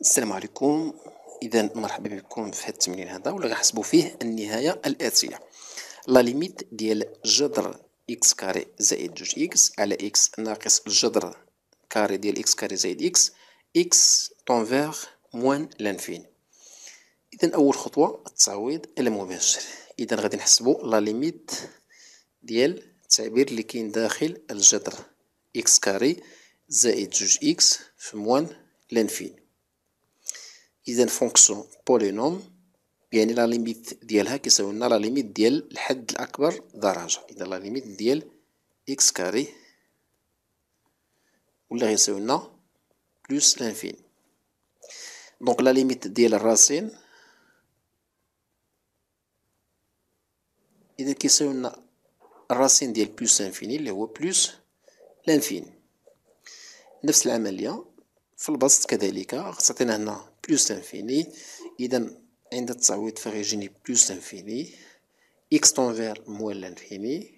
السلام عليكم. اذا مرحبا بكم في هذا التمرين هذا واللي غنحسبوا فيه النهاية الآتية. la limite ديال جذر x carré زائد جوج x على x ناقص الجذر carré ديال x carré زائد x x tend vers moins l'infini. اذا أول خطوة التعويض المباشر. اذا غادي نحسبوا la limite ديال التعبير اللي كاين داخل الجذر x carré زائد جوج x في moins l'infini. اذا fonction polynôme يعني la limite ديالها كيساوي لنا la limite ديال الحد الأكبر درجة. إذا la limite ديال x carré ولا غيساوي لنا plus l'infini donc la limite ديال ال racine اذا كيساوي لنا ال racine ديال plus infini اللي هو plus l'infini نفس العملية في البسط كذلك غتعطينا هنا plus infini اذا عند التعويض فغيجيني plus infini x tend vers moins l'infini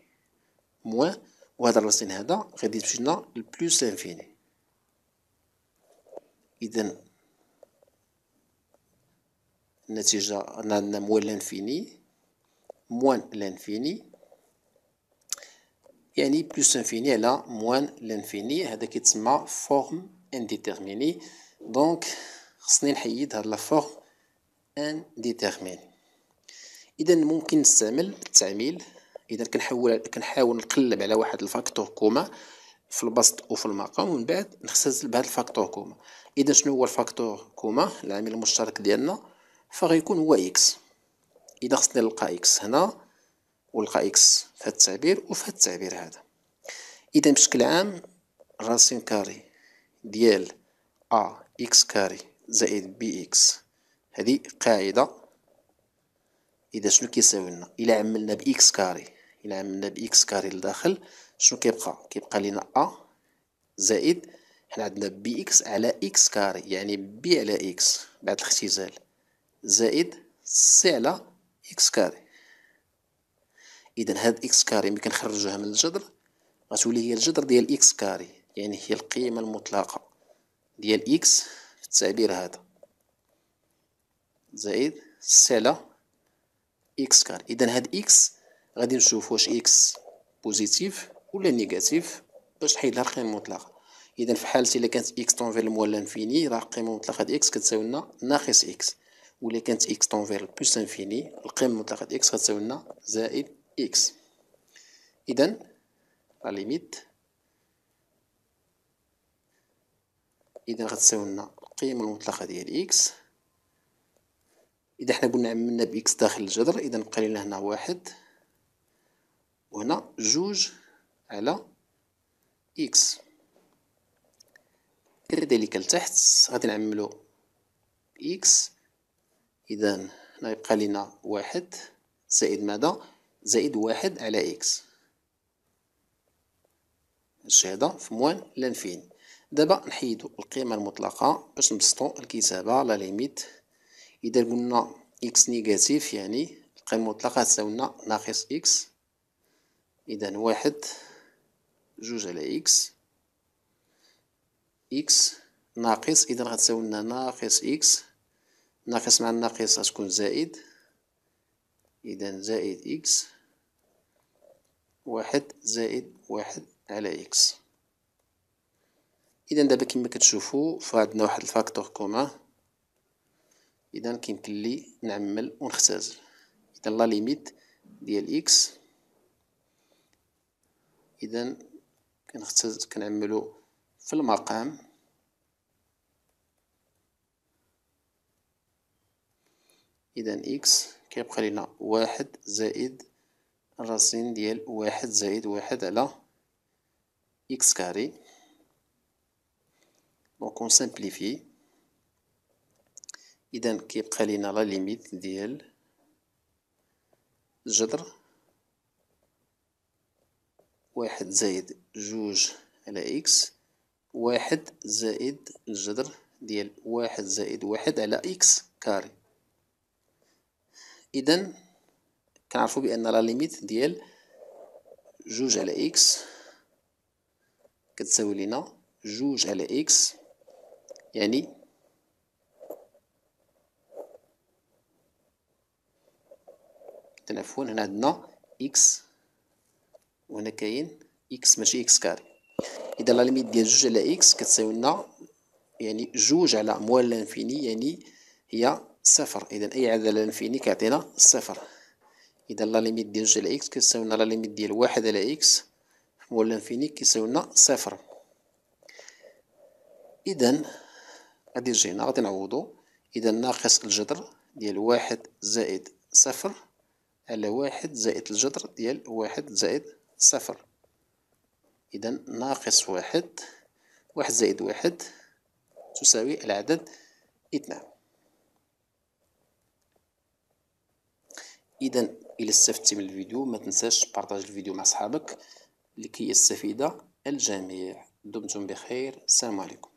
moins وهذا ال racine هذا غادي تمشي لنا ال plus l'infini اذا النتيجة عندنا moins l'infini moins l'infini يعني plus infini على moins l'infini هذا كيتسمى forme indéterminée donc خصني نحيد هاد la forme indéterminée إذا ممكن نستعمل التعميل إذا كنحاول كنحاول نقلب على واحد ال facteur commun في البسط وفي المقام ومن بعد نختزل بهذا ال facteur commun. إذا شنو هو ال facteur commun؟ العامل المشترك ديالنا فغيكون هو x إذا خصني نلقى إكس هنا ونلقى إكس في هذا التعبير وفي هذا التعبير هذا. إذا بشكل عام racine carrée ديال a x carré. زائد b x هذه قاعدة. إذا شنو كيساوي لنا؟ إلا عملنا ب x carré. إلا عملنا ب x carré لداخل شنو كيبقى؟ كيبقى لنا a زائد حنا عندنا b x على x carré يعني b على x بعد الاختزال. زائد c على x carré. إذا هاد x carré ملي كنخرجوها من الجذر غتولي هي الجذر ديال x carré يعني هي القيمة المطلقة ديال x التعبير هذا. زائد على x carré. إذا هاد x غادي نشوف واش x positif ولا négatif باش نحيد لها القيمة المطلقة. إذا في حالة إلا كانت x tend vers moins l'infini راه القيمة المطلقة د إكس كتساوي لنا ناقص إكس. ولا كانت x tend vers plus infini القيمة المطلقة د x غتساوي لنا زائد x. إذا la limite. إذا غتساوي لنا القيمة المطلقة ديال x إذا حنا قلنا عملنا ب x داخل الجذر إذا بقى لنا هنا واحد وهنا جوج على x كذلك لتحت غادي نعملو x إذا هنا يبقى لنا واحد زائد ماذا؟ زائد واحد على x هادشي هذا في moins l'infini دابا نحيدو القيمة المطلقة باش نبسطو الكتابة la limite. إذا قلنا x négatif يعني القيمة المطلقة تساوي لنا ناقص x إذا واحد جوج على إكس إكس ناقص إذا غتساوي لنا ناقص إكس ناقص مع الناقص غتكون زائد. إذا زائد x واحد زائد واحد على x إذا دابا كما كتشوفو فعندنا واحد ال facteur commun اذا كيمكن لي نعمل ونختزل. اذا la limite ديال x. اذا كنختزل كنعملو في المقام. اذا x كيبقى لينا واحد زائد ال racine ديال واحد زائد واحد على x carré. donc on simplifie إذا كيبقى لينا la limite ديال الجذر واحد زائد جوج على x واحد زائد الجذر ديال واحد زائد واحد على x carré. إذا كنعرفو بأن la limite ديال جوج على x كتساوي لينا جوج على x يعني تنفون هنا عندنا x وهنا كاين x ماشي x carré. إذا la limite ديال جوج على x كتساوي لنا يعني جوج على moins l'infini يعني هي صفر. إذا أي عدد على l'infini كيعطينا صفر. إذا la limite ديال جوج على x كتساوي لنا la limite ديال واحد على x moins l'infini كيساوي لنا صفر. إذا غادي رجعنا غادي نعوضو. إذا ناقص الجذر ديال واحد زائد صفر على واحد زائد الجذر ديال واحد زائد صفر. إذا ناقص واحد واحد زائد واحد تساوي العدد اثنان. إذا إلى استفدتي من الفيديو ما تنساش بارطاج الفيديو مع صحابك لكي يستفيد الجميع. دمتم بخير السلام عليكم.